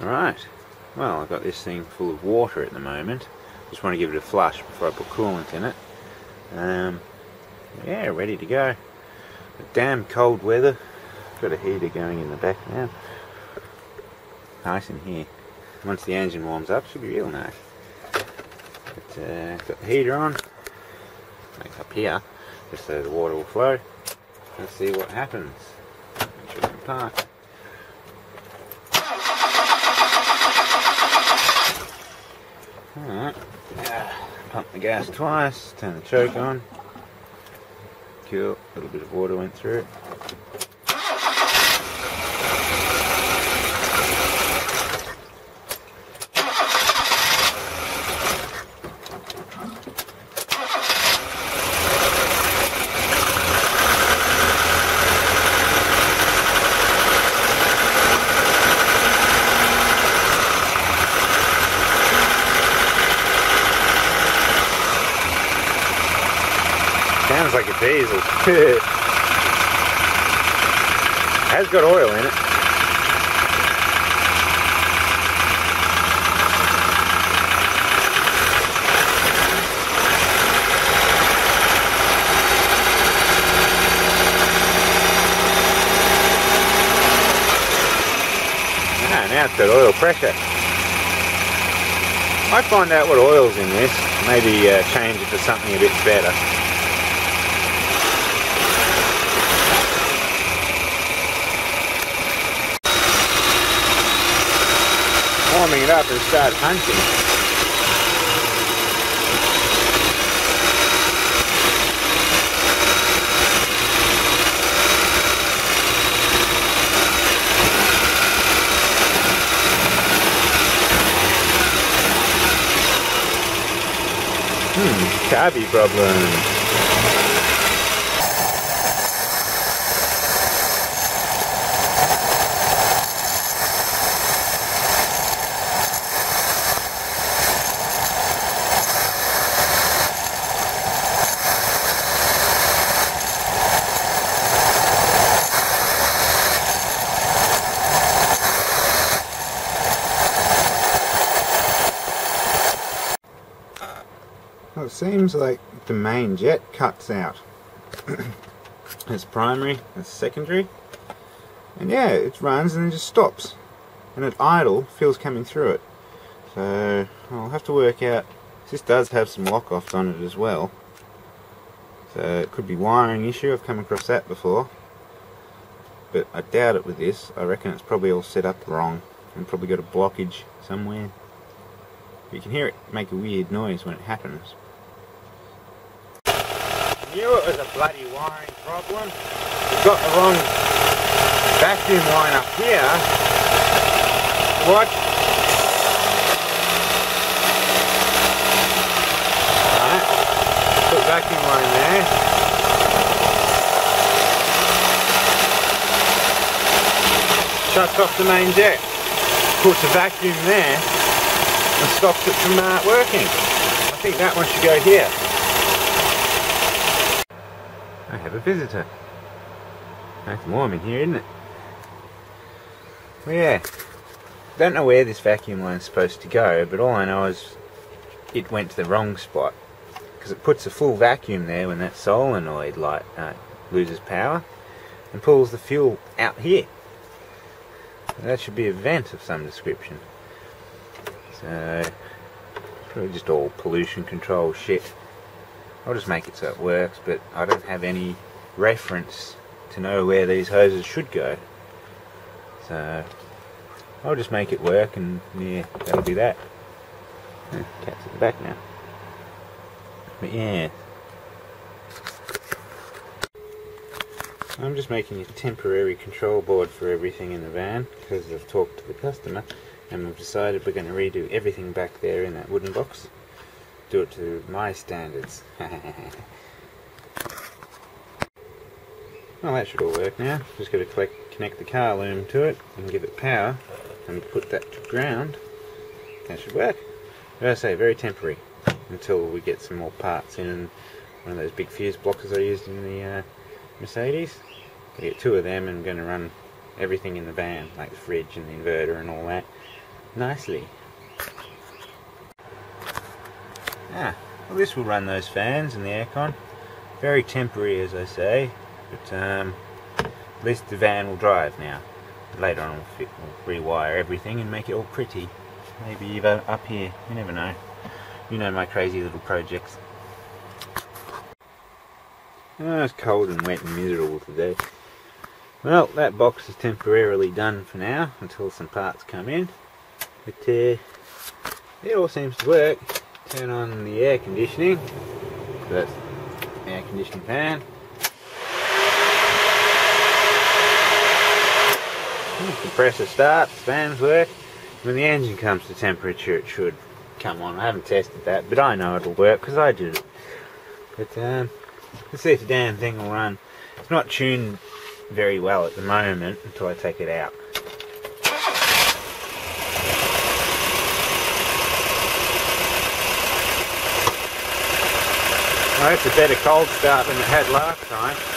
Alright, well I've got this thing full of water at the moment. Just want to give it a flush before I put coolant in it. Um, yeah, ready to go. Damn cold weather. Got a heater going in the back now. Nice in here. Once the engine warms up, should be real nice. But, uh, got the heater on. Like up here, just so the water will flow. Let's see what happens. Make sure park. Alright, pump the gas twice, turn the choke on. Cool, a little bit of water went through it. Like a diesel. Has got oil in it. Ah, now it's got oil pressure. Might find out what oil's in this. Maybe uh, change it to something a bit better. Warming it up and start hunting. Hmm, carby problem. Well, it seems like the main jet cuts out. it's primary, it's secondary. And yeah, it runs and then just stops. And at idle, feels coming through it. So, I'll have to work out. This does have some lock-offs on it as well. So, it could be wiring issue, I've come across that before. But I doubt it with this. I reckon it's probably all set up wrong. And probably got a blockage somewhere. You can hear it make a weird noise when it happens. Knew it was a bloody wiring problem. We've got the wrong vacuum line up here. What? Alright. Put vacuum line there. Shuts off the main jet. Puts a vacuum there and stops it from uh, working. I think that one should go here. I have a visitor. And warm in here, isn't it? Well, yeah. Don't know where this vacuum line's supposed to go, but all I know is it went to the wrong spot. Because it puts a full vacuum there when that solenoid light uh, loses power and pulls the fuel out here. That should be a vent of some description. So, probably just all pollution control shit. I'll just make it so it works, but I don't have any reference to know where these hoses should go. So, I'll just make it work and yeah, that'll be that. Yeah, cat's at the back now. But yeah. I'm just making a temporary control board for everything in the van because I've talked to the customer and we've decided we're going to redo everything back there in that wooden box. Do it to my standards. well, that should all work now. Just got to collect, connect the car loom to it and give it power and put that to ground. That should work. As I say, very temporary until we get some more parts in and one of those big fuse blockers I used in the uh, Mercedes. I get two of them and I'm going to run everything in the van, like the fridge and the inverter and all that. nicely. Ah, well this will run those fans and the aircon. Very temporary as I say, but um, at least the van will drive now. Later on we'll, we'll rewire everything and make it all pretty. Maybe even up here, you never know. You know my crazy little projects. Oh, it's cold and wet and miserable today. Well, that box is temporarily done for now until some parts come in. But uh, it all seems to work. Turn on the air conditioning. That's air conditioning fan. Compressor starts, fans work. When the engine comes to temperature, it should come on. I haven't tested that, but I know it'll work because I did it. But um, let's see if the damn thing will run. It's not tuned very well at the moment until I take it out. It's a better cold start than it had last time.